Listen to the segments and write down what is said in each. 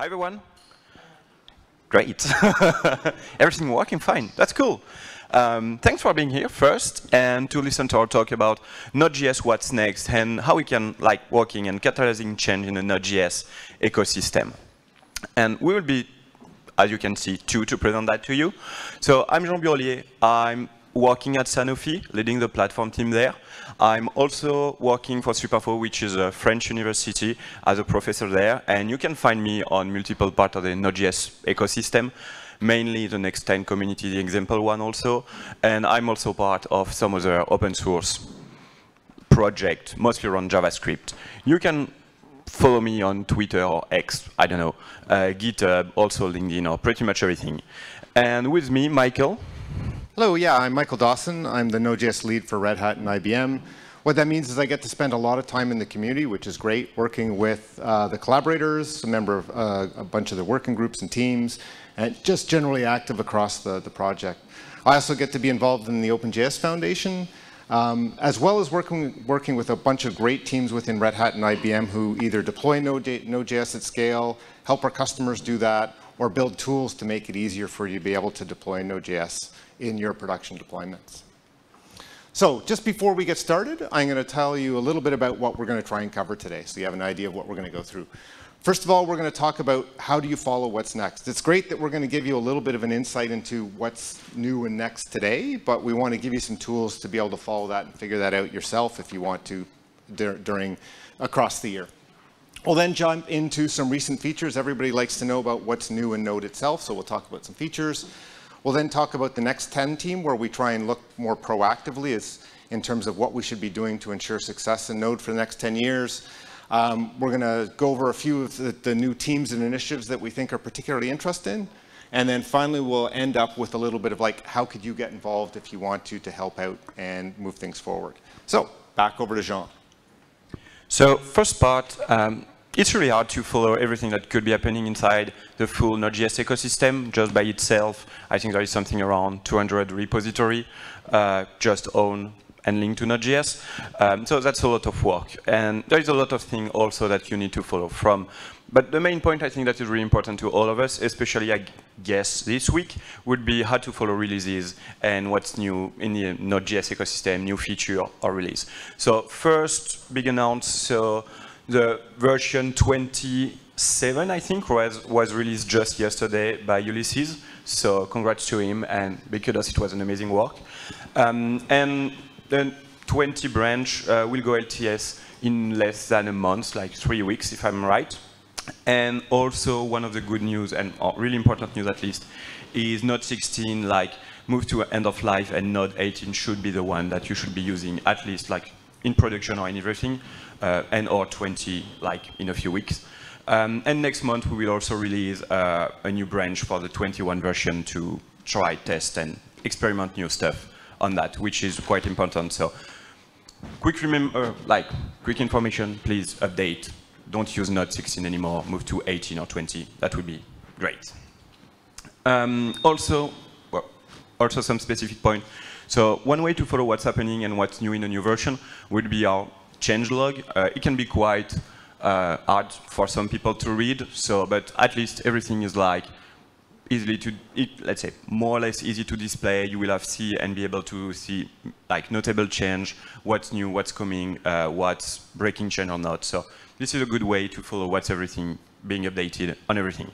Hi, everyone. Great. Everything working fine. That's cool. Um, thanks for being here first and to listen to our talk about Node.js, what's next, and how we can like working and catalyzing change in the Node.js ecosystem. And we will be, as you can see, two to present that to you. So I'm Jean Burellier. I'm working at Sanofi, leading the platform team there. I'm also working for SuperFo, which is a French university, as a professor there. And you can find me on multiple parts of the Node.js ecosystem, mainly the Next10 community, the example one also. And I'm also part of some other open source project, mostly around JavaScript. You can follow me on Twitter or X, I don't know, uh, GitHub, also LinkedIn, or pretty much everything. And with me, Michael. Hello, yeah, I'm Michael Dawson. I'm the Node.js lead for Red Hat and IBM. What that means is I get to spend a lot of time in the community, which is great, working with uh, the collaborators, a member of uh, a bunch of the working groups and teams, and just generally active across the, the project. I also get to be involved in the OpenJS Foundation, um, as well as working, working with a bunch of great teams within Red Hat and IBM who either deploy Node.js at scale, help our customers do that, or build tools to make it easier for you to be able to deploy Node.js in your production deployments. So just before we get started, I'm going to tell you a little bit about what we're going to try and cover today, so you have an idea of what we're going to go through. First of all, we're going to talk about how do you follow what's next. It's great that we're going to give you a little bit of an insight into what's new and next today, but we want to give you some tools to be able to follow that and figure that out yourself if you want to during across the year. We'll then jump into some recent features. Everybody likes to know about what's new in Node itself, so we'll talk about some features. We'll then talk about the Next10 team, where we try and look more proactively as, in terms of what we should be doing to ensure success in Node for the next 10 years. Um, we're going to go over a few of the, the, new teams and initiatives that we think are particularly interested in. And then finally, we'll end up with a little bit of like, how could you get involved if you want to to help out and move things forward. So back over to Jean. So first part, um, it's really hard to follow everything that could be happening inside the full Node.js ecosystem just by itself. I think there is something around 200 repository uh, just own and linked to Node.js. Um, so that's a lot of work. And there is a lot of things also that you need to follow from. But the main point I think that is really important to all of us, especially I guess this week, would be how to follow releases and what's new in the Node.js ecosystem, new feature or release. So first, big announce, so the version 27, I think, was, was released just yesterday by Ulises. So congrats to him, and because it was an amazing work. Um, and the 20 branch uh, will go LTS in less than a month, like three weeks, if I'm right. And also one of the good news, and uh, really important news at least, is Node 16 like move to end of life, and Node 18 should be the one that you should be using at least like in production or in everything and or 20 like in a few weeks. Um, and next month we will also release uh, a new branch for the 21 version to try, test, and experiment new stuff on that, which is quite important. So quick remember, like quick information, please update. Don't use Node 16 anymore. Move to 18 or 20. That would be great. Um, also, well, also some specific point. So one way to follow what's happening and what's new in a new version would be our changelog. Uh, it can be quite uh, hard for some people to read, so but at least everything is like easily to, let's say, more or less easy to display. You will have see and be able to see like notable change, what's new, what's coming, uh, what's breaking change or not. So this is a good way to follow what's everything being updated on everything.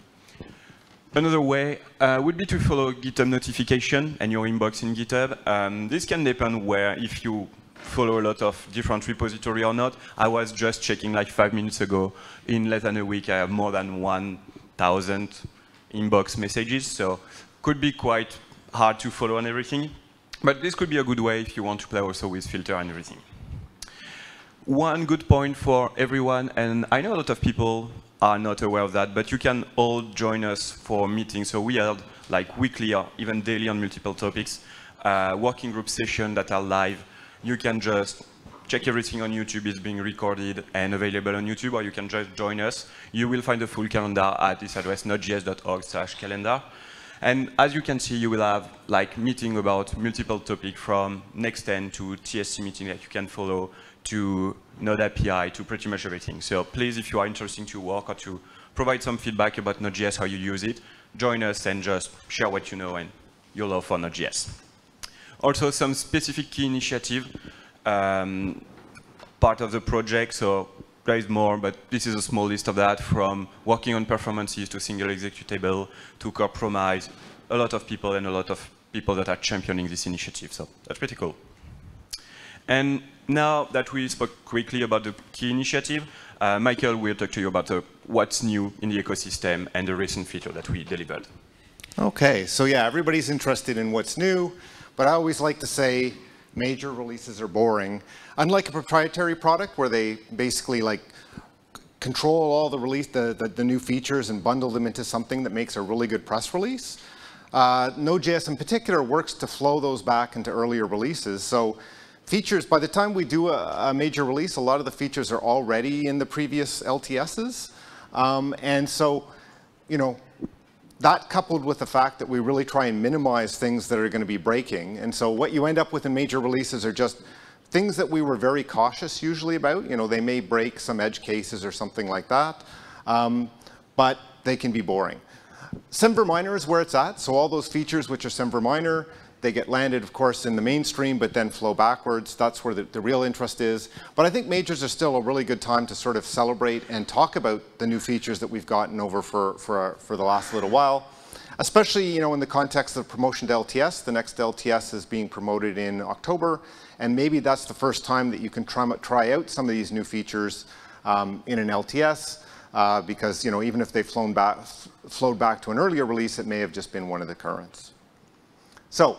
Another way uh, would be to follow GitHub notification and your inbox in GitHub. Um, this can depend where if you follow a lot of different repository or not. I was just checking like five minutes ago. In less than a week, I have more than 1,000 inbox messages, so could be quite hard to follow on everything. But this could be a good way if you want to play also with filter and everything. One good point for everyone, and I know a lot of people are not aware of that, but you can all join us for meetings. So we held like weekly or even daily on multiple topics, uh, working group sessions that are live you can just check everything on YouTube is being recorded and available on YouTube, or you can just join us. You will find the full calendar at this address, nodejs.org slash calendar. And as you can see, you will have like meeting about multiple topics from Next10 to TSC meeting that you can follow to Node API to pretty much everything. So please, if you are interested to work or to provide some feedback about Node.js, how you use it, join us and just share what you know and your love for Node.js. Also, some specific key initiative, um, part of the project, so there is more, but this is a small list of that, from working on performances to single executable to compromise, a lot of people and a lot of people that are championing this initiative, so that's pretty cool. And now that we spoke quickly about the key initiative, uh, Michael will talk to you about uh, what's new in the ecosystem and the recent feature that we delivered. Okay, so yeah, everybody's interested in what's new, but I always like to say major releases are boring. Unlike a proprietary product where they basically like control all the release, the, the, the new features and bundle them into something that makes a really good press release, uh, Node.js in particular works to flow those back into earlier releases. So features, by the time we do a, a, major release, a lot of the features are already in the previous LTSs. Um, and so, you know, that coupled with the fact that we really try and minimize things that are going to be breaking. And so what you end up with in major releases are just things that we were very cautious usually about. You know, they may break some edge cases or something like that, um, but they can be boring. Semver Minor is where it's at. So all those features which are Semver Minor, they get landed, of course, in the mainstream, but then flow backwards. That's where the, the, real interest is. But I think majors are still a really good time to sort of celebrate and talk about the new features that we've gotten over for, for, for the last little while. Especially, you know, in the context of promotion to LTS. The next LTS is being promoted in October, and maybe that's the first time that you can try, try out some of these new features um, in an LTS. Uh, because you know, even if they've flown back, flowed back to an earlier release, it may have just been one of the currents. So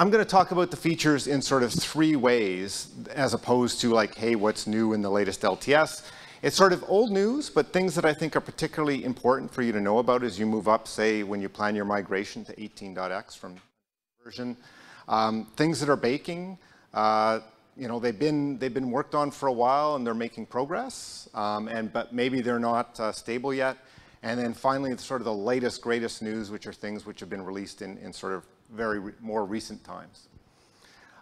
I'm going to talk about the features in sort of three ways, as opposed to like, hey, what's new in the latest LTS? It's sort of old news, but things that I think are particularly important for you to know about as you move up, say, when you plan your migration to 18.x from version. Um, things that are baking, uh, you know, they've been, they've been worked on for a while and they're making progress, um, and, but maybe they're not uh, stable yet. And then finally, sort of the latest, greatest news, which are things which have been released in, in sort of very re more recent times.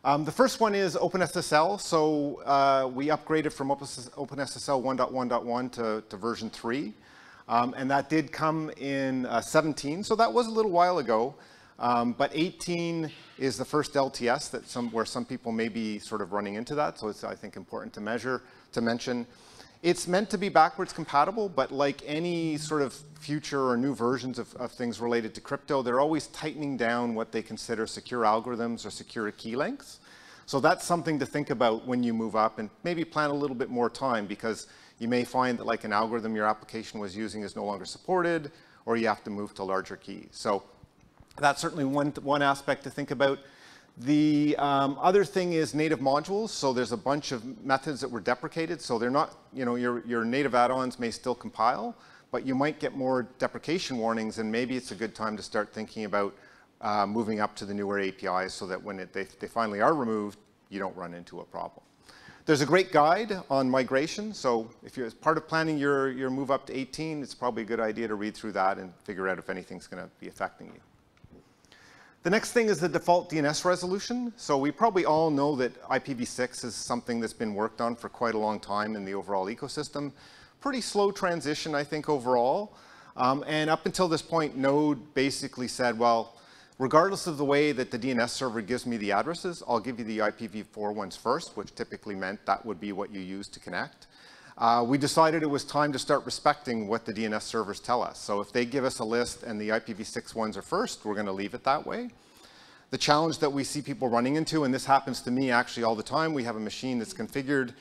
Um, the first one is OpenSSL. So uh, we upgraded from OpenSSL 1.1.1 to, to, version 3. Um, and that did come in uh, 17. So that was a little while ago. Um, but 18 is the first LTS that some, where some people may be sort of running into that. So it's, I think, important to measure, to mention. It's meant to be backwards compatible, but like any sort of future or new versions of, of, things related to crypto, they're always tightening down what they consider secure algorithms or secure key lengths. So that's something to think about when you move up and maybe plan a little bit more time because you may find that like an algorithm your application was using is no longer supported or you have to move to larger keys. So that's certainly one, one aspect to think about. The um, other thing is native modules. So there's a bunch of methods that were deprecated. So they're not, you know, your, your native add-ons may still compile, but you might get more deprecation warnings and maybe it's a good time to start thinking about uh, moving up to the newer APIs so that when it, they, they finally are removed, you don't run into a problem. There's a great guide on migration. So if you're as part of planning your, your move up to 18, it's probably a good idea to read through that and figure out if anything's going to be affecting you. The next thing is the default DNS resolution. So we probably all know that IPv6 is something that's been worked on for quite a long time in the overall ecosystem. Pretty slow transition, I think, overall. Um, and up until this point, Node basically said, well, regardless of the way that the DNS server gives me the addresses, I'll give you the IPv4 ones first, which typically meant that would be what you use to connect. Uh, we decided it was time to start respecting what the DNS servers tell us. So if they give us a list and the IPv6 ones are first, we're going to leave it that way. The challenge that we see people running into, and this happens to me actually all the time, we have a machine that's configured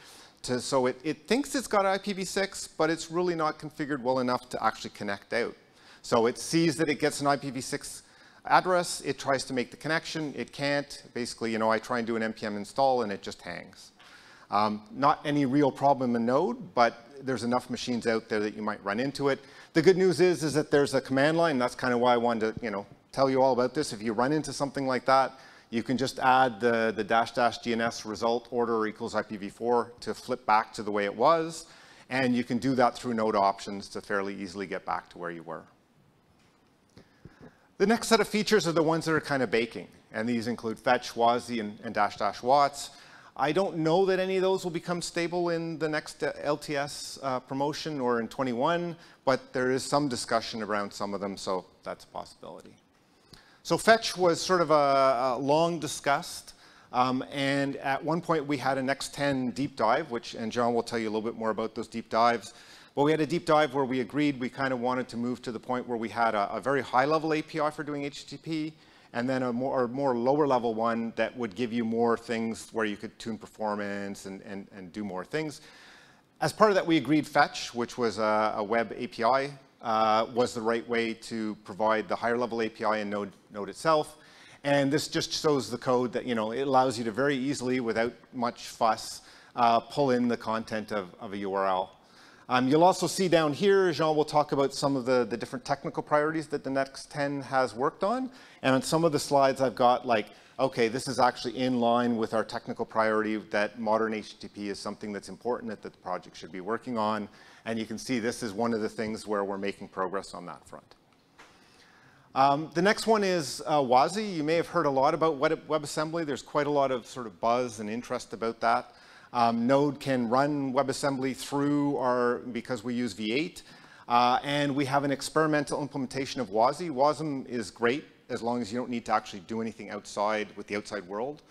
to, so it, it thinks it's got IPv6, but it's really not configured well enough to actually connect out. So it sees that it gets an IPv6 address, it tries to make the connection, it can't. Basically, you know, I try and do an npm install and it just hangs. Um, not any real problem in Node, but there's enough machines out there that you might run into it. The good news is, is that there's a command line. That's kind of why I wanted to, you know, tell you all about this. If you run into something like that, you can just add the, the dash dash DNS result order equals IPv4 to flip back to the way it was. And you can do that through node options to fairly easily get back to where you were. The next set of features are the ones that are kind of baking. And these include fetch, WASI, and, and dash dash watch. I don't know that any of those will become stable in the next uh, LTS uh, promotion or in 21, but there is some discussion around some of them, so that's a possibility. So fetch was sort of a, a long discussed, um, and at one point we had an Next10 deep dive, which, and Jean will tell you a little bit more about those deep dives. But we had a deep dive where we agreed we kind of wanted to move to the point where we had a, a very high level API for doing HTTP, and then a more, more lower level one that would give you more things where you could tune performance and, and, and do more things. As part of that, we agreed Fetch, which was a, a web API, uh, was the right way to provide the higher level API in Node, Node itself. And this just shows the code that, you know, it allows you to very easily, without much fuss, uh, pull in the content of, of a URL. Um, you'll also see down here, Jean will talk about some of the, the different technical priorities that the Next 10 has worked on. And on some of the slides, I've got like, okay, this is actually in line with our technical priority that modern HTTP is something that's important that the project should be working on. And you can see this is one of the things where we're making progress on that front. Um, the next one is uh, WASI. You may have heard a lot about WebAssembly. There's quite a lot of sort of buzz and interest about that. Um, Node can run WebAssembly through our, because we use V8. Uh, and we have an experimental implementation of WASI. WASM is great as long as you don't need to actually do anything outside with the outside world.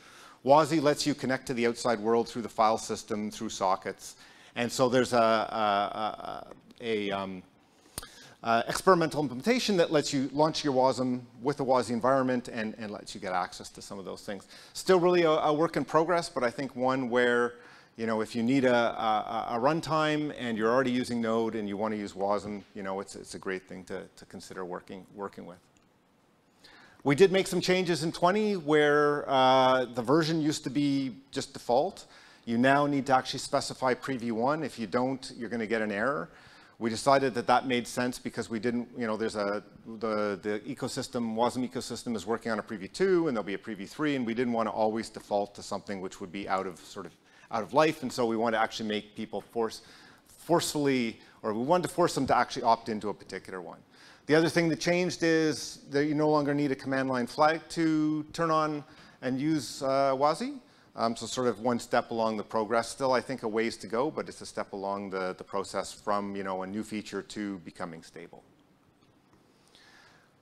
WASI lets you connect to the outside world through the file system, through sockets. And so there's a, a, a, a um, uh, experimental implementation that lets you launch your WASM with the WASI environment and, and lets you get access to some of those things. Still really a, a work in progress, but I think one where you know, if you need a, a, a runtime and you're already using Node and you want to use WASM, you know, it's, it's a great thing to, to consider working, working with. We did make some changes in 20 where uh, the version used to be just default. You now need to actually specify preview one. If you don't, you're going to get an error. We decided that that made sense because we didn't, you know, there's a, the, the ecosystem, WASM ecosystem is working on a preview two and there'll be a preview three and we didn't want to always default to something which would be out of sort of out of life, and so we want to actually make people force, forcefully, or we wanted to force them to actually opt into a particular one. The other thing that changed is that you no longer need a command line flag to turn on and use uh, WASI. Um, so sort of one step along the progress. Still, I think a ways to go, but it's a step along the, the process from you know a new feature to becoming stable.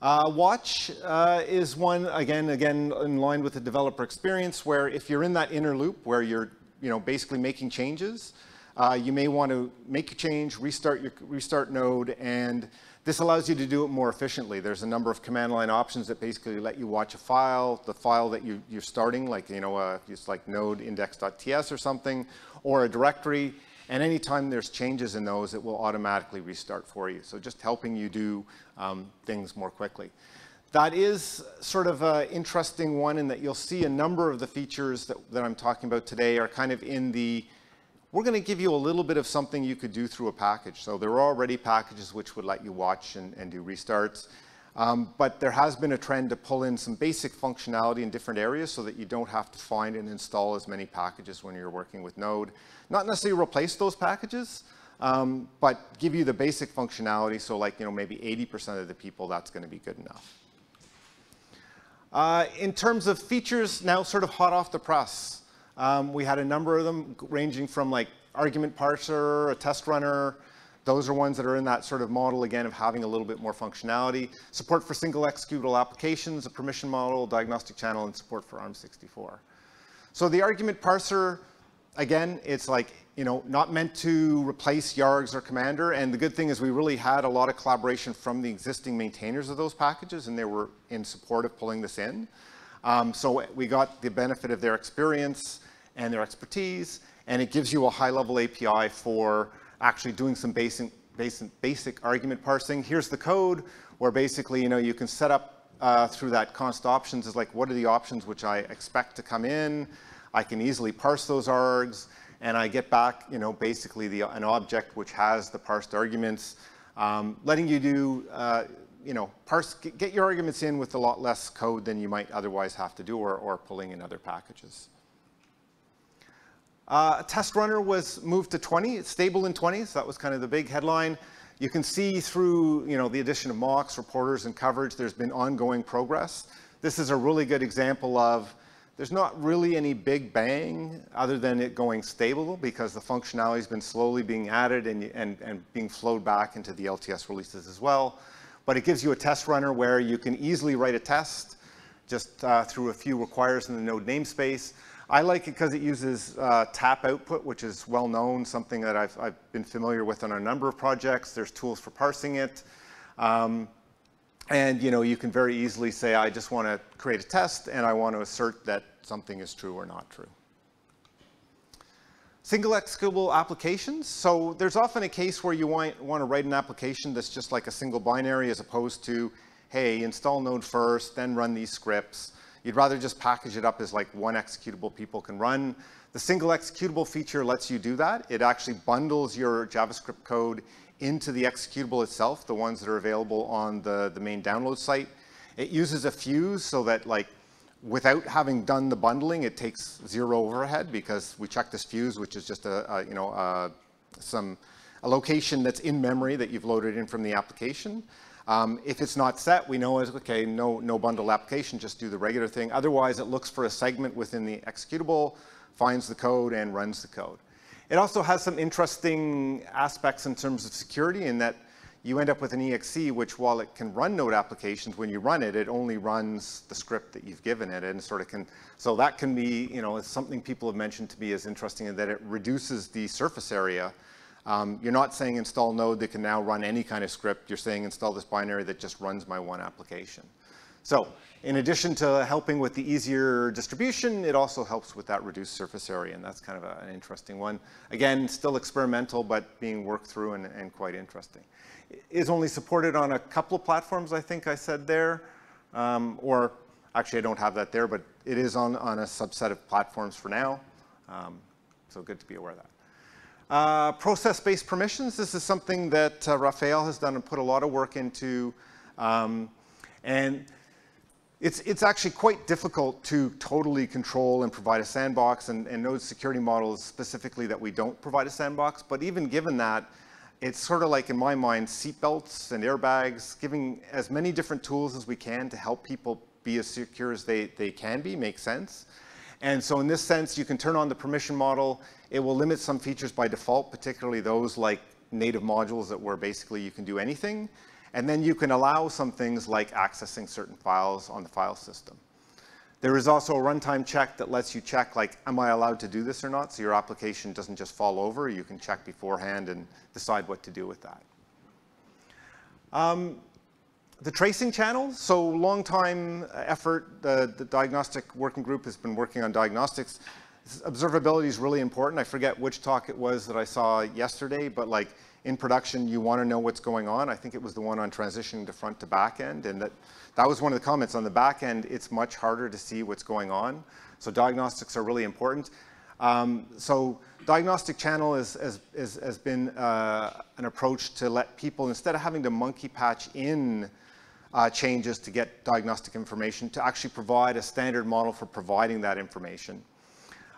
Uh, watch uh, is one, again, again, in line with the developer experience, where if you're in that inner loop where you're you know, basically making changes. Uh, you may want to make a change, restart your restart node, and this allows you to do it more efficiently. There's a number of command line options that basically let you watch a file, the file that you, are starting, like you know, uh, just like node index.ts or something, or a directory. And anytime there's changes in those, it will automatically restart for you. So just helping you do um, things more quickly. That is sort of an interesting one in that you'll see a number of the features that, that I'm talking about today are kind of in the, we're going to give you a little bit of something you could do through a package. So there are already packages which would let you watch and, and do restarts. Um, but there has been a trend to pull in some basic functionality in different areas so that you don't have to find and install as many packages when you're working with Node. Not necessarily replace those packages, um, but give you the basic functionality. So like, you know, maybe 80% of the people, that's going to be good enough. Uh, in terms of features, now sort of hot off the press, um, we had a number of them ranging from like argument parser, a test runner. Those are ones that are in that sort of model again of having a little bit more functionality. Support for single executable applications, a permission model, diagnostic channel, and support for ARM64. So the argument parser, again, it's like you know, not meant to replace Yargs or Commander. And the good thing is we really had a lot of collaboration from the existing maintainers of those packages, and they were in support of pulling this in. Um, so we got the benefit of their experience and their expertise, and it gives you a high-level API for actually doing some basic, basic, basic argument parsing. Here's the code where basically, you know, you can set up uh, through that const options is like, what are the options which I expect to come in? I can easily parse those args and I get back, you know, basically the, an object which has the parsed arguments, um, letting you do, uh, you know, parse, get your arguments in with a lot less code than you might otherwise have to do or, or pulling in other packages. Uh, test runner was moved to 20, it's stable in 20, so that was kind of the big headline. You can see through, you know, the addition of mocks, reporters, and coverage, there's been ongoing progress. This is a really good example of There's not really any big bang other than it going stable because the functionality has been slowly being added and, and, and being flowed back into the LTS releases as well. But it gives you a test runner where you can easily write a test just uh, through a few requires in the node namespace. I like it because it uses uh, tap output, which is well known, something that I've, I've, been familiar with on a number of projects. There's tools for parsing it. Um, and you know, you can very easily say, I just want to create a test and I want to assert that something is true or not true. Single executable applications. So there's often a case where you want, want to write an application that's just like a single binary as opposed to, hey, install node first, then run these scripts. You'd rather just package it up as like one executable people can run. The single executable feature lets you do that. It actually bundles your JavaScript code into the executable itself, the ones that are available on the, the main download site. It uses a fuse so that like without having done the bundling, it takes zero overhead because we check this fuse, which is just a, a you know, a, some, a location that's in memory that you've loaded in from the application. Um, if it's not set, we know, as okay, no, no bundle application, just do the regular thing. Otherwise, it looks for a segment within the executable, finds the code, and runs the code. It also has some interesting aspects in terms of security in that you end up with an exe, which while it can run node applications, when you run it, it only runs the script that you've given it and sort of can, so that can be, you know, something people have mentioned to me as interesting in that it reduces the surface area. Um, you're not saying install node that can now run any kind of script. You're saying install this binary that just runs my one application. So in addition to helping with the easier distribution, it also helps with that reduced surface area, and that's kind of a, an interesting one. Again, still experimental, but being worked through and, and, quite interesting. It is only supported on a couple of platforms, I think I said there, um, or actually I don't have that there, but it is on, on a subset of platforms for now, um, so good to be aware of that. Uh, Process-based permissions, this is something that uh, Rafael has done and put a lot of work into, um, and it's, it's actually quite difficult to totally control and provide a sandbox and, and Node security models specifically that we don't provide a sandbox. But even given that, it's sort of like, in my mind, seatbelts and airbags, giving as many different tools as we can to help people be as secure as they, they can be makes sense. And so in this sense, you can turn on the permission model. It will limit some features by default, particularly those like native modules that where basically you can do anything. And then you can allow some things like accessing certain files on the file system. There is also a runtime check that lets you check, like, am I allowed to do this or not? So your application doesn't just fall over. You can check beforehand and decide what to do with that. Um, the tracing channel, so long time effort. The, diagnostic working group has been working on diagnostics. Observability is really important. I forget which talk it was that I saw yesterday, but like in production, you want to know what's going on. I think it was the one on transitioning to front to back end, and that, that was one of the comments. On the back end, it's much harder to see what's going on. So diagnostics are really important. Um, so diagnostic channel is, is, is, has been uh, an approach to let people, instead of having to monkey patch in uh, changes to get diagnostic information, to actually provide a standard model for providing that information.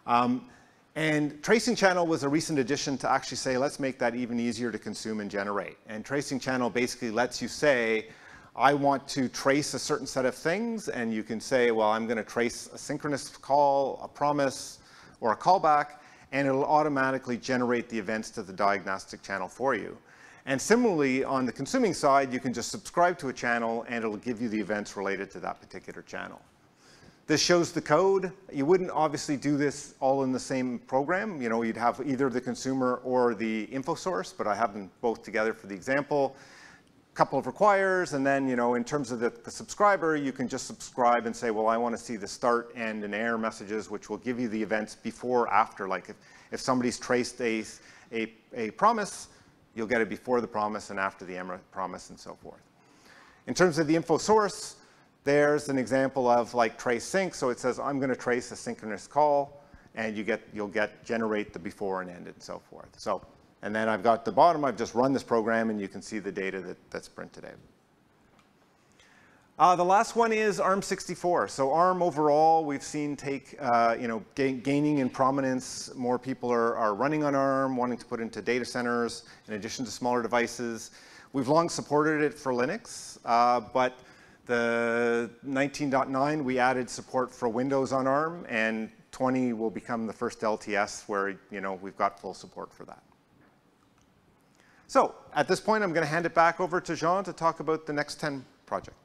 Um, and Tracing Channel was a recent addition to actually say, let's make that even easier to consume and generate. And Tracing Channel basically lets you say, I want to trace a certain set of things, and you can say, well, I'm going to trace a synchronous call, a promise, or a callback, and it'll automatically generate the events to the diagnostic channel for you. And similarly, on the consuming side, you can just subscribe to a channel, and it'll give you the events related to that particular channel. This shows the code. You wouldn't obviously do this all in the same program. You know, you'd have either the consumer or the info source, but I have them both together for the example. A couple of requires, and then, you know, in terms of the, the subscriber, you can just subscribe and say, well, I want to see the start, end, and error messages, which will give you the events before, after. Like if, if somebody's traced a, a, a promise, you'll get it before the promise and after the promise and so forth. In terms of the info source, there's an example of like trace sync. So it says, I'm going to trace a synchronous call, and you get, you'll get generate the before and end and so forth. So, and then I've got the bottom, I've just run this program, and you can see the data that, that's printed out. Uh, the last one is ARM64. So ARM overall, we've seen take, uh, you know, gaining in prominence. More people are, are running on ARM, wanting to put into data centers in addition to smaller devices. We've long supported it for Linux, uh, but The 19.9, we added support for Windows on ARM, and 20 will become the first LTS where you know we've got full support for that. So at this point, I'm going to hand it back over to Jean to talk about the next 10 project.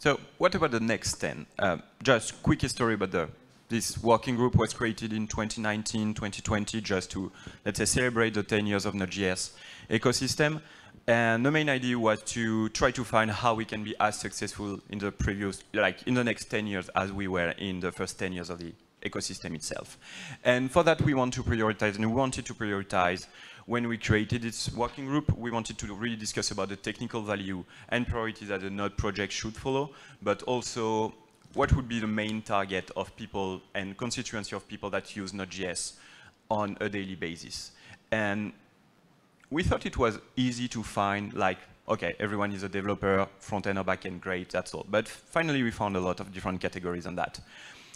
So what about the next 10? Uh, just quick history about the this working group was created in 2019, 2020, just to, let's say, celebrate the 10 years of Node.js ecosystem. And the main idea was to try to find how we can be as successful in the previous, like in the next 10 years as we were in the first 10 years of the ecosystem itself. And for that, we want to prioritize, and we wanted to prioritize when we created this working group, we wanted to really discuss about the technical value and priorities that the Node project should follow, but also what would be the main target of people and constituency of people that use Node.js on a daily basis. And we thought it was easy to find, like, okay, everyone is a developer, front-end or back-end, great, that's all. But finally, we found a lot of different categories on that.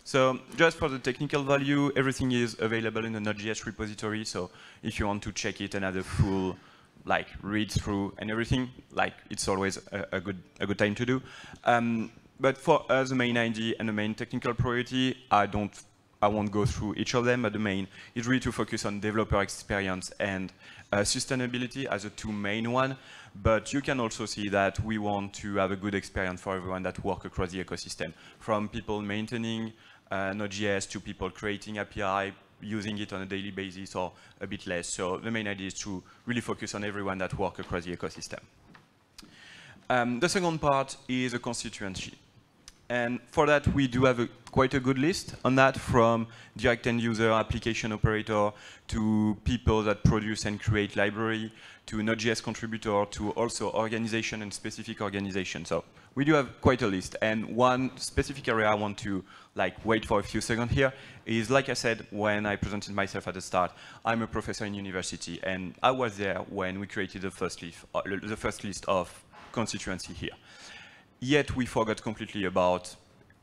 So just for the technical value, everything is available in the Node.js repository. So if you want to check it and have a full like read through and everything, like it's always a, a good a good time to do. Um, but for us, the main idea and the main technical priority, I don't, I won't go through each of them, but the main is really to focus on developer experience and uh, sustainability as the two main one. But you can also see that we want to have a good experience for everyone that work across the ecosystem, from people maintaining uh, Node.js to people creating API, using it on a daily basis or a bit less. So the main idea is to really focus on everyone that work across the ecosystem. Um, the second part is a constituency. And for that, we do have a, quite a good list on that from direct end user, application operator, to people that produce and create library, to Node.js contributor, to also organization and specific organization. So we do have quite a list. And one specific area I want to like wait for a few seconds here is, like I said, when I presented myself at the start, I'm a professor in university, and I was there when we created the first, list, uh, the first list of constituency here. Yet we forgot completely about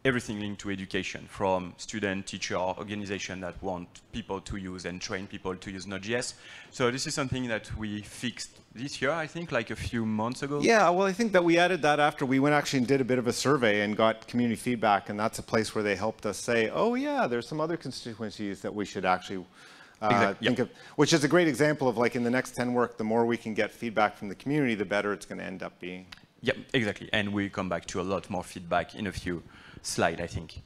everything linked to education, from student, teacher, organization that want people to use and train people to use Node.js. So this is something that we fixed this year, I think, like a few months ago. Yeah, well, I think that we added that after we went actually and did a bit of a survey and got community feedback, and that's a place where they helped us say, oh yeah, there's some other constituencies that we should actually uh, exactly. think yep. of, which is a great example of like in the next 10 work, the more we can get feedback from the community, the better it's going to end up being. Yep, exactly. And we come back to a lot more feedback in a few slides, I think.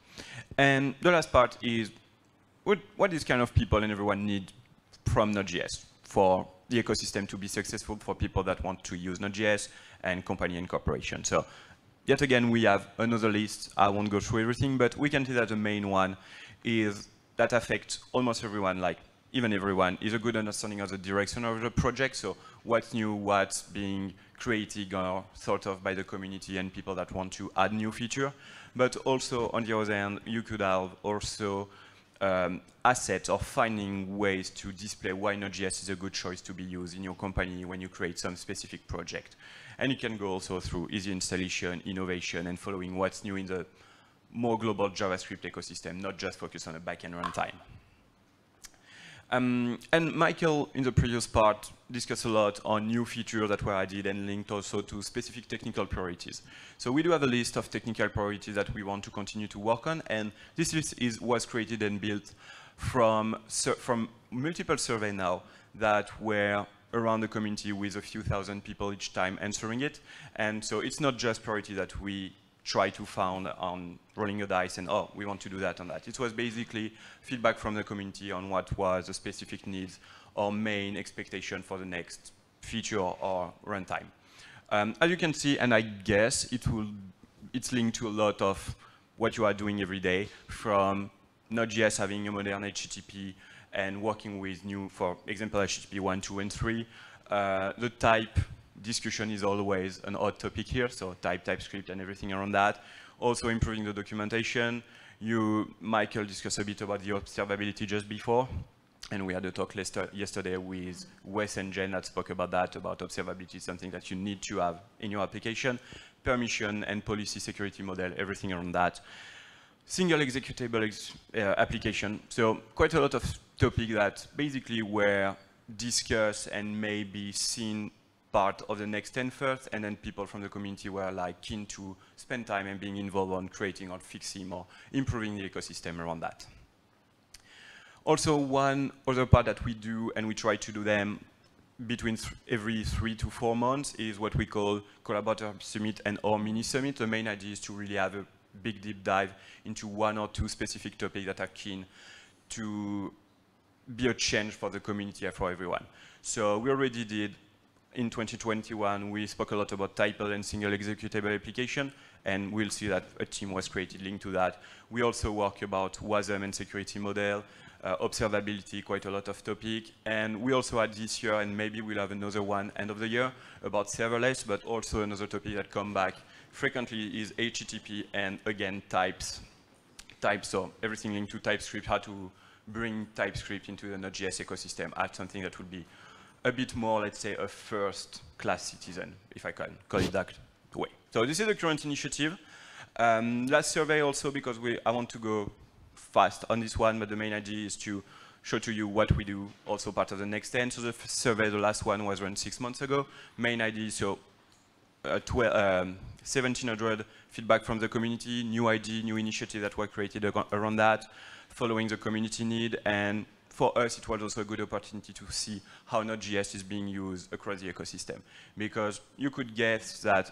And the last part is what, what is kind of people and everyone need from Node.js for the ecosystem to be successful for people that want to use Node.js and company and corporation. So yet again, we have another list. I won't go through everything, but we can see that the main one is that affects almost everyone, like even everyone, is a good understanding of the direction of the project. So what's new, what's being created or thought of by the community and people that want to add new feature. But also on the other hand, you could have also um, assets or finding ways to display why Node.js is a good choice to be used in your company when you create some specific project. And you can go also through easy installation, innovation, and following what's new in the more global JavaScript ecosystem, not just focus on a backend runtime. Um, and Michael, in the previous part, discussed a lot on new features that were added and linked also to specific technical priorities. So we do have a list of technical priorities that we want to continue to work on, and this list is, was created and built from, from multiple surveys now that were around the community with a few thousand people each time answering it. And so it's not just priority that we try to found on rolling a dice and, oh, we want to do that and that. It was basically feedback from the community on what was the specific needs or main expectation for the next feature or runtime. Um, as you can see, and I guess it will, it's linked to a lot of what you are doing every day, from Node.js having a modern HTTP and working with new, for example, HTTP 1, 2, and 3, uh, the type discussion is always an odd topic here, so type, TypeScript, and everything around that. Also improving the documentation. You, Michael, discussed a bit about the observability just before, and we had a talk yesterday with Wes and Jen that spoke about that, about observability, something that you need to have in your application. Permission and policy security model, everything around that. Single executable ex uh, application. So quite a lot of topics that basically were discussed and maybe seen part of the Next10 first, and then people from the community were like keen to spend time and being involved on creating or fixing or improving the ecosystem around that. Also, one other part that we do, and we try to do them between th every three to four months, is what we call Collaborator Summit and or Mini Summit. The main idea is to really have a big deep dive into one or two specific topics that are keen to be a change for the community and for everyone. So we already did in 2021, we spoke a lot about typal and single executable application, and we'll see that a team was created linked to that. We also work about WASM and security model, uh, observability, quite a lot of topic. And we also had this year, and maybe we'll have another one end of the year, about serverless, but also another topic that come back frequently is HTTP and again types. Types, so everything linked to TypeScript, how to bring TypeScript into the Node.js ecosystem, add something that would be a bit more, let's say, a first-class citizen, if I can call it that way. So this is the current initiative. Um, last survey also, because we, I want to go fast on this one, but the main idea is to show to you what we do, also part of the Next10. So the survey, the last one was run six months ago. Main idea, so uh, 1700 um, feedback from the community, new idea, new initiative that were created around that, following the community need, and for us, it was also a good opportunity to see how Node.js is being used across the ecosystem. Because you could guess that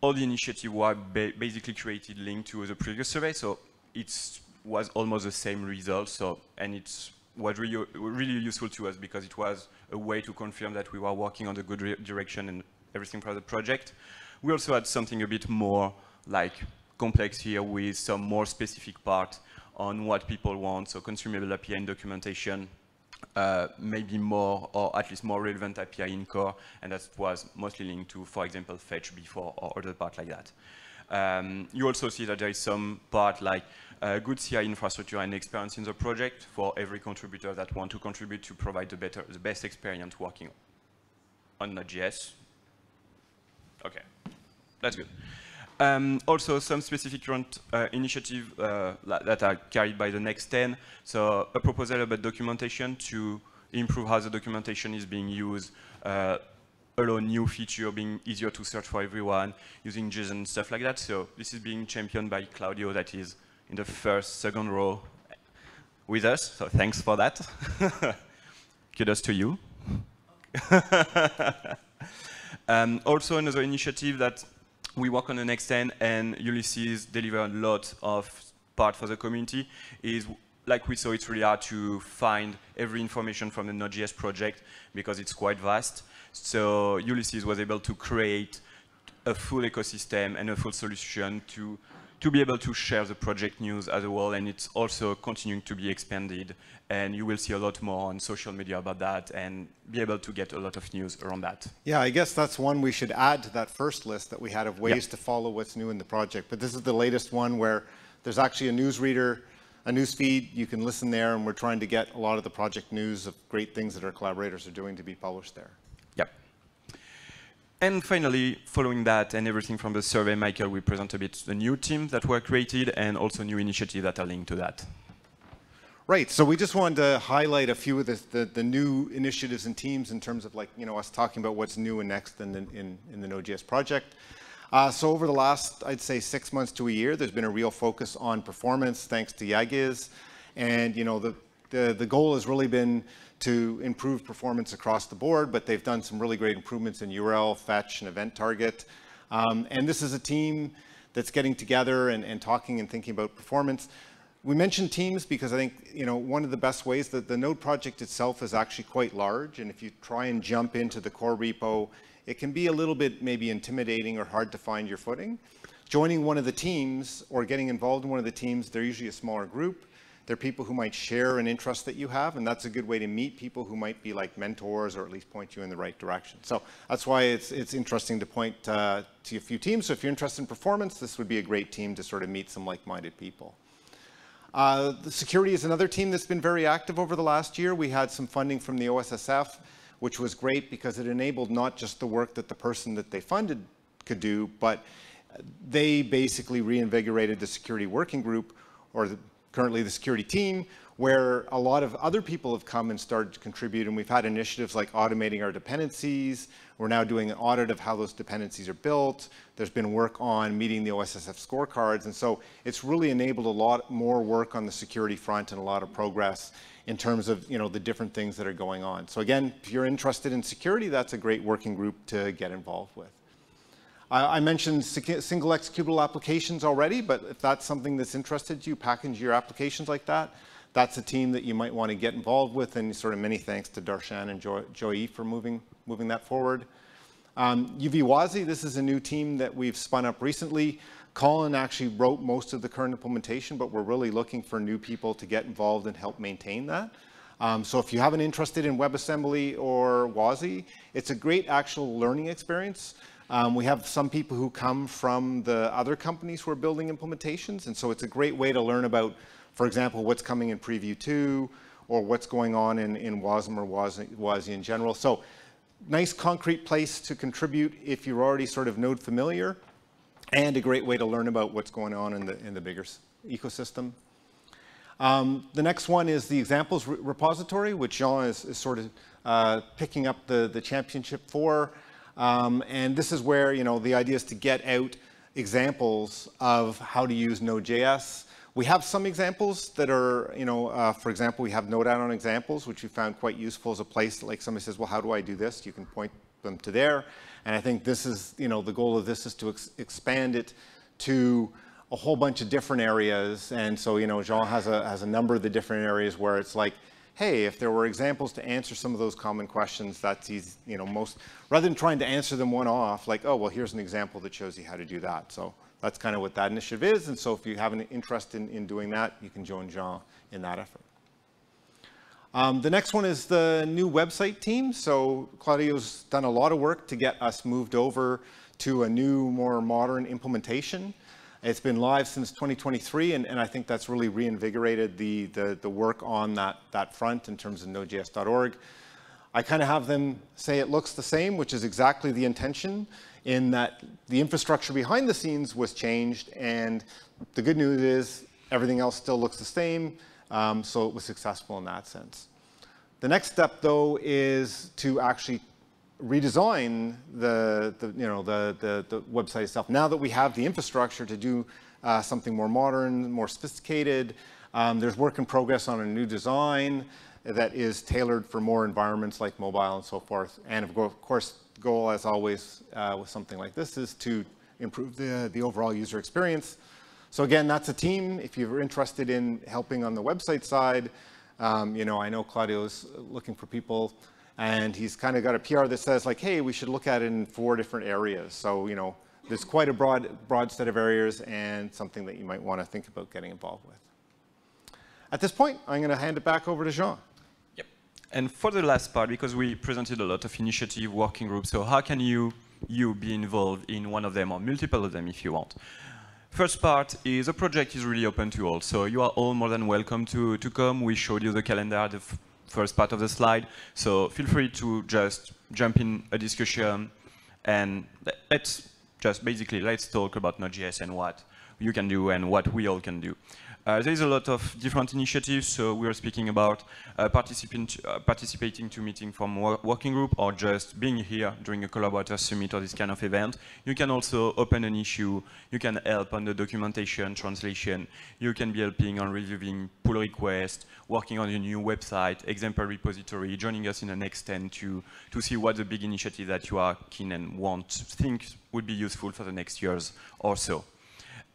all the initiatives were ba basically created linked to the previous survey, so it was almost the same result. So, and it was really, really useful to us because it was a way to confirm that we were working on the good direction and everything for the project. We also had something a bit more like complex here with some more specific part on what people want, so consumable API documentation, uh, maybe more or at least more relevant API in core, and that was mostly linked to, for example, fetch before or other part like that. Um, you also see that there is some part like uh, good CI infrastructure and experience in the project for every contributor that want to contribute to provide the better, the best experience working on Node.js. Okay, that's good. Um, also, some specific current uh, initiatives uh, that are carried by the Next10. So a proposal about documentation to improve how the documentation is being used, uh, allow new feature being easier to search for everyone, using JSON, stuff like that. So this is being championed by Claudio that is in the first, second row with us. So thanks for that. Kudos to you. um, also another initiative that we work on the Next10 and Ulises delivered a lot of part for the community is like we saw, it's really hard to find every information from the Node.js project because it's quite vast. So Ulises was able to create a full ecosystem and a full solution to to be able to share the project news as well, and it's also continuing to be expanded. And you will see a lot more on social media about that and be able to get a lot of news around that. Yeah, I guess that's one we should add to that first list that we had of ways to follow what's new in the project. But this is the latest one where there's actually a news reader, a news feed. You can listen there, and we're trying to get a lot of the project news of great things that our collaborators are doing to be published there. And finally, following that and everything from the survey, Michael will present a bit the new teams that were created and also new initiatives that are linked to that. Right, so we just wanted to highlight a few of the, the, the, new initiatives and teams in terms of like, you know, us talking about what's new and next in the, in, in the Node.js project. Uh, so over the last, I'd say six months to a year, there's been a real focus on performance thanks to Yagiz. And, you know, the, the, the goal has really been to improve performance across the board, but they've done some really great improvements in URL, fetch, and event target. Um, and this is a team that's getting together and, and talking and thinking about performance. We mentioned teams because I think you know one of the best ways that the Node project itself is actually quite large, and if you try and jump into the core repo, it can be a little bit maybe intimidating or hard to find your footing. Joining one of the teams or getting involved in one of the teams, they're usually a smaller group. They're people who might share an interest that you have, and that's a good way to meet people who might be like mentors or at least point you in the right direction. So that's why it's, it's interesting to point uh, to a few teams. So if you're interested in performance, this would be a great team to sort of meet some like-minded people. Uh, the security is another team that's been very active over the last year. We had some funding from the OSSF, which was great because it enabled not just the work that the person that they funded could do, but they basically reinvigorated the security working group or the, currently the security team, where a lot of other people have come and started to contribute, and we've had initiatives like automating our dependencies. We're now doing an audit of how those dependencies are built. There's been work on meeting the OSSF scorecards, and so it's really enabled a lot more work on the security front and a lot of progress in terms of you know the different things that are going on. So again, if you're interested in security, that's a great working group to get involved with. I mentioned single executable applications already, but if that's something that's interested you, package your applications like that that's a team that you might want to get involved with, and sort of many thanks to Darshan and Joy, for moving, moving that forward. Um, UVWASI, this is a new team that we've spun up recently. Colin actually wrote most of the current implementation, but we're really looking for new people to get involved and help maintain that. Um, so if you haven't interested in WebAssembly or WASI, it's a great actual learning experience. Um, we have some people who come from the other companies who are building implementations, and so it's a great way to learn about for example, what's coming in Preview 2 or what's going on in, in WASM or WASI, in general. So nice concrete place to contribute if you're already sort of node familiar and a great way to learn about what's going on in the, in the bigger ecosystem. Um, the next one is the examples re repository, which Jean is, is sort of uh, picking up the, the championship for. Um, and this is where, you know, the idea is to get out examples of how to use Node.js we have some examples that are, you know, uh, for example, we have Node add-on examples, which we found quite useful as a place, like somebody says, well, how do I do this? You can point them to there. And I think this is, you know, the goal of this is to ex expand it to a whole bunch of different areas. And so, you know, Jean has a, has a number of the different areas where it's like, hey, if there were examples to answer some of those common questions, that's easy, you know, most, rather than trying to answer them one off, like, oh, well, here's an example that shows you how to do that. So that's kind of what that initiative is. And so if you have an interest in, in doing that, you can join Jean in that effort. Um, the next one is the new website team. So Claudio's done a lot of work to get us moved over to a new, more modern implementation. It's been live since 2023, and, and I think that's really reinvigorated the, the, the, work on that, that front in terms of Node.js.org. I kind of have them say it looks the same, which is exactly the intention in that the infrastructure behind the scenes was changed, and the good news is everything else still looks the same, um, so it was successful in that sense. The next step, though, is to actually redesign the, the you know, the, the, the, website itself. Now that we have the infrastructure to do uh, something more modern, more sophisticated, um, there's work in progress on a new design that is tailored for more environments like mobile and so forth. And of course, goal, as always, uh, with something like this is to improve the, the overall user experience. So again, that's a team. If you're interested in helping on the website side, um, you know, I know Claudio's looking for people and he's kind of got a PR that says like, hey, we should look at it in four different areas. So, you know, there's quite a broad, broad set of areas and something that you might want to think about getting involved with. At this point, I'm going to hand it back over to Jean. Yep. And for the last part, because we presented a lot of initiative working groups, so how can you, you be involved in one of them or multiple of them if you want? First part is the project is really open to all, so you are all more than welcome to, to come. We showed you the calendar, the first part of the slide, so feel free to just jump in a discussion and let's just basically let's talk about Node.js and what you can do and what we all can do. Uh, there is a lot of different initiatives, so we are speaking about uh, uh, participating to meeting from working group or just being here during a collaborator summit or this kind of event. You can also open an issue, you can help on the documentation, translation, you can be helping on reviewing pull requests, working on a new website, example repository, joining us in the next 10 to, to see what the big initiative that you are keen and want, to think would be useful for the next years or so.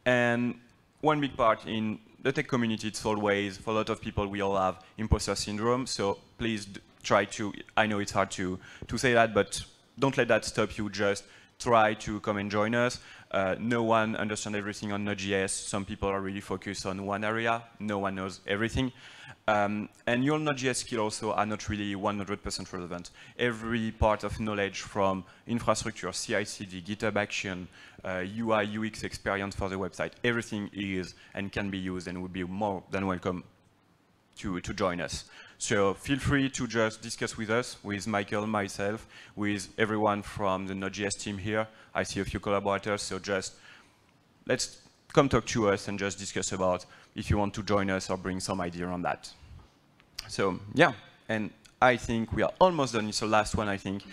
And one big part in the tech community, it's always, for a lot of people, we all have imposter syndrome. So please try to, I know it's hard to, to say that, but don't let that stop you. Just try to come and join us. Uh, no one understands everything on Node.js. Some people are really focused on one area. No one knows everything. Um, and your Node.js skills also are not really 100% relevant. Every part of knowledge from infrastructure, CI/CD, GitHub Action, uh, UI, UX experience for the website, everything is and can be used and would be more than welcome to, to join us. So feel free to just discuss with us, with Michael, myself, with everyone from the Node.js team here. I see a few collaborators, so just let's come talk to us and just discuss about if you want to join us or bring some idea on that. So yeah, and I think we are almost done. It's the last one, I think.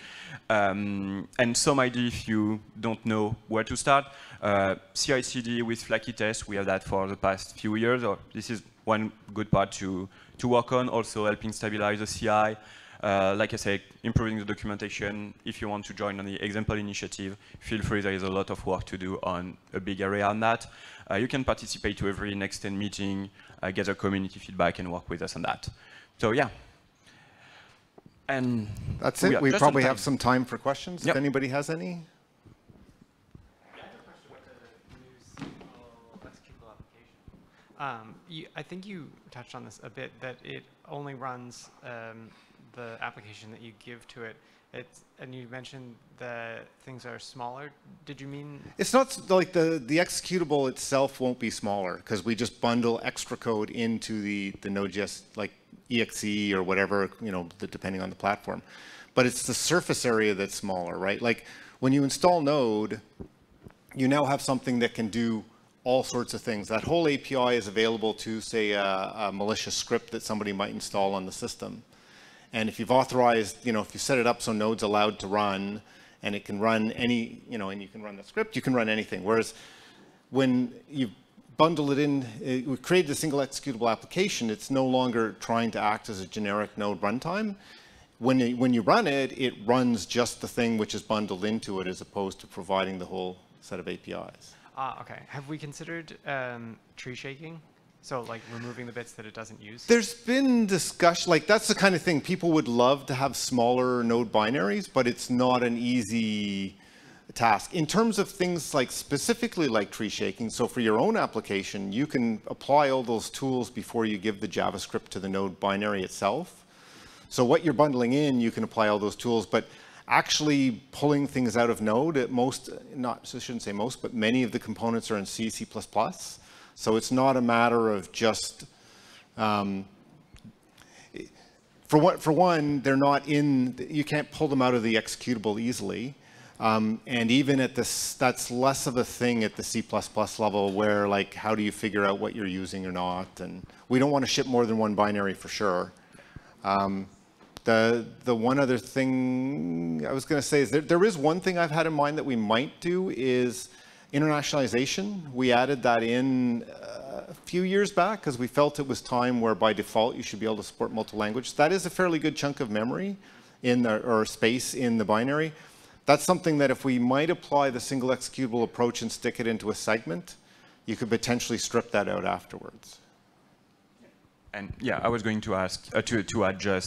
Um, and some idea if you don't know where to start. Uh, CI/CD with Flaky Test, we have that for the past few years. Or this is one good part to to work on. Also helping stabilize the CI. Uh, like I said, improving the documentation. If you want to join on the example initiative, feel free. There is a lot of work to do on a big area on that. Uh, you can participate to every Next10 meeting, uh, gather community feedback, and work with us on that. So yeah. And That's it. are We probably have some time for questions, Yep. if anybody has any. Um, you, I think you touched on this a bit, that it only runs um, the application that you give to it. It's, and you mentioned that things are smaller. Did you mean, It's not like the, the executable itself won't be smaller because we just bundle extra code into the, the Node.js like exe or whatever, you know, depending on the platform. But it's the surface area that's smaller, right? Like when you install Node, you now have something that can do all sorts of things. That whole API is available to, say, a, a malicious script that somebody might install on the system. And if you've authorized, you know, if you set it up so Node's allowed to run, and it can run any, you know, and you can run the script, you can run anything. Whereas when you bundle it in, uh, we created a single executable application, it's no longer trying to act as a generic Node runtime. When, it, when you run it, it runs just the thing which is bundled into it as opposed to providing the whole set of APIs. Ah, okay. Have we considered um, tree shaking? So like removing the bits that it doesn't use? There's been discussion, like that's the kind of thing people would love to have smaller node binaries, but it's not an easy task. In terms of things like specifically like tree shaking, so for your own application, you can apply all those tools before you give the JavaScript to the node binary itself. So what you're bundling in, you can apply all those tools, but actually pulling things out of Node, at most, not, so I shouldn't say most, but many of the components are in C, C++. So it's not a matter of just, um, for, one, for one, they're not in, you can't pull them out of the executable easily. Um, and even at this, that's less of a thing at the C++ level where like, how do you figure out what you're using or not? And we don't want to ship more than one binary for sure. Um, the, the one other thing I was going to say is there, there is one thing I've had in mind that we might do is internationalization. We added that in uh, a few years back because we felt it was time where by default you should be able to support multiple languages. That is a fairly good chunk of memory in the, or space in the binary. That's something that if we might apply the single executable approach and stick it into a segment, you could potentially strip that out afterwards. And yeah, I was going to ask, uh, to, to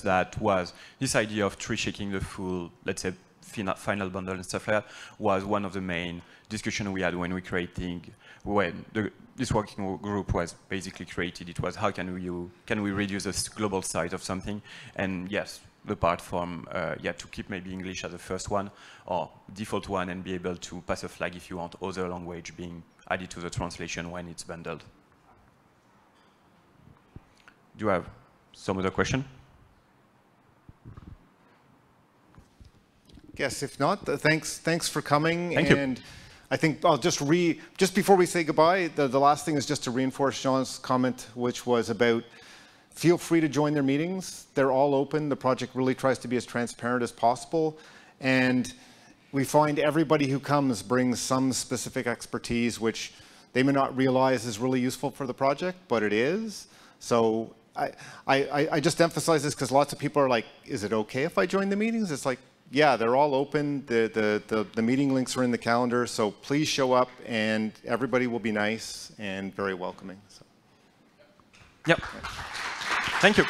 that was this idea of tree shaking the full, let's say, final, final bundle and stuff like that was one of the main discussion we had when we creating, when the, this working group was basically created. It was how can we, can we reduce the global size of something? And yes, the part from, uh, yeah, to keep maybe English as the first one or default one and be able to pass a flag if you want other language being added to the translation when it's bundled. Do you have some other question? Yes, if not, th- thanks, thanks for coming. Thank you. and I think I'll just re, just before we say goodbye, the, the last thing is just to reinforce Jean's comment, which was about feel free to join their meetings. They're all open. The project really tries to be as transparent as possible. And we find everybody who comes brings some specific expertise, which they may not realize is really useful for the project, but it is. So I, I, I just emphasize this because lots of people are like, is it okay if I join the meetings? It's like, yeah, they're all open. The, the, the, the meeting links are in the calendar. So please show up and everybody will be nice and very welcoming. So. Yep. Thank you.